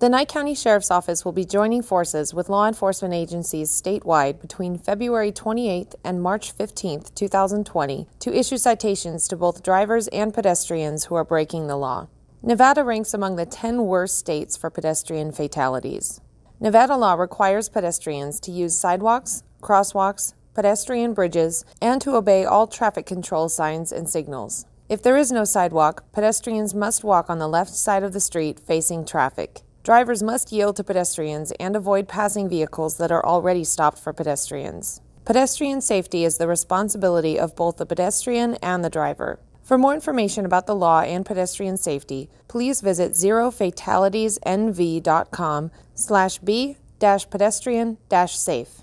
The Nye County Sheriff's Office will be joining forces with law enforcement agencies statewide between February 28th and March 15th, 2020, to issue citations to both drivers and pedestrians who are breaking the law. Nevada ranks among the 10 worst states for pedestrian fatalities. Nevada law requires pedestrians to use sidewalks, crosswalks, pedestrian bridges, and to obey all traffic control signs and signals. If there is no sidewalk, pedestrians must walk on the left side of the street facing traffic. Drivers must yield to pedestrians and avoid passing vehicles that are already stopped for pedestrians. Pedestrian safety is the responsibility of both the pedestrian and the driver. For more information about the law and pedestrian safety, please visit zerofatalitiesnv.com slash be-pedestrian-safe.